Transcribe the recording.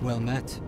Well met.